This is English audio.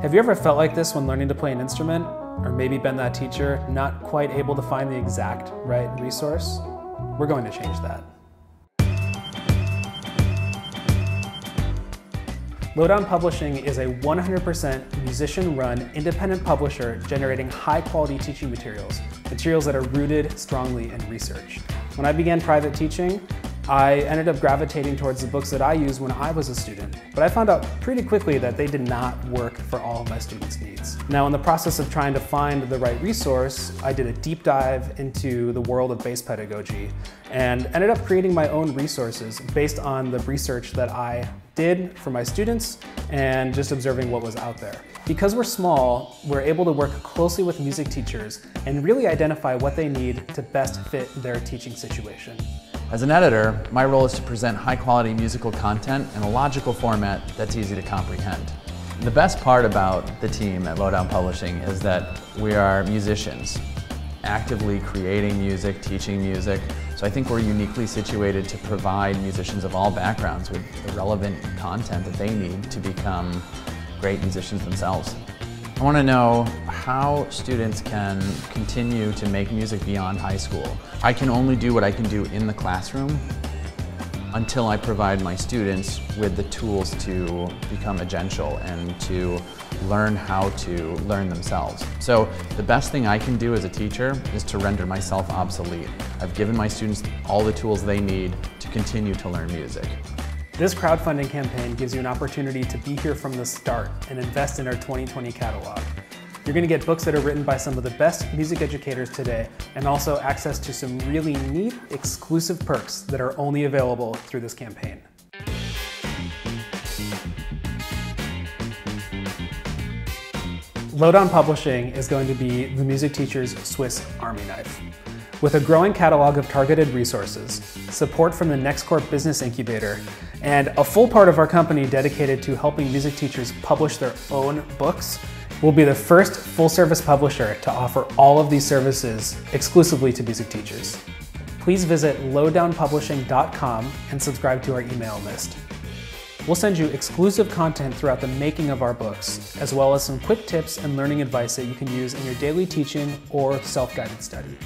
Have you ever felt like this when learning to play an instrument? Or maybe been that teacher, not quite able to find the exact right resource? We're going to change that. Lowdown Publishing is a 100% musician-run independent publisher generating high-quality teaching materials, materials that are rooted strongly in research. When I began private teaching, I ended up gravitating towards the books that I used when I was a student, but I found out pretty quickly that they did not work for all of my students' needs. Now in the process of trying to find the right resource, I did a deep dive into the world of bass pedagogy and ended up creating my own resources based on the research that I did for my students and just observing what was out there. Because we're small, we're able to work closely with music teachers and really identify what they need to best fit their teaching situation. As an editor, my role is to present high quality musical content in a logical format that's easy to comprehend. The best part about the team at Lowdown Publishing is that we are musicians, actively creating music, teaching music. So I think we're uniquely situated to provide musicians of all backgrounds with the relevant content that they need to become great musicians themselves. I want to know how students can continue to make music beyond high school. I can only do what I can do in the classroom until I provide my students with the tools to become agential and to learn how to learn themselves. So the best thing I can do as a teacher is to render myself obsolete. I've given my students all the tools they need to continue to learn music. This crowdfunding campaign gives you an opportunity to be here from the start and invest in our 2020 catalog. You're going to get books that are written by some of the best music educators today and also access to some really neat exclusive perks that are only available through this campaign. Lowdown Publishing is going to be the music teacher's Swiss Army knife. With a growing catalog of targeted resources, support from the NextCorp Business Incubator, and a full part of our company dedicated to helping music teachers publish their own books, we'll be the first full-service publisher to offer all of these services exclusively to music teachers. Please visit lowdownpublishing.com and subscribe to our email list. We'll send you exclusive content throughout the making of our books, as well as some quick tips and learning advice that you can use in your daily teaching or self-guided study.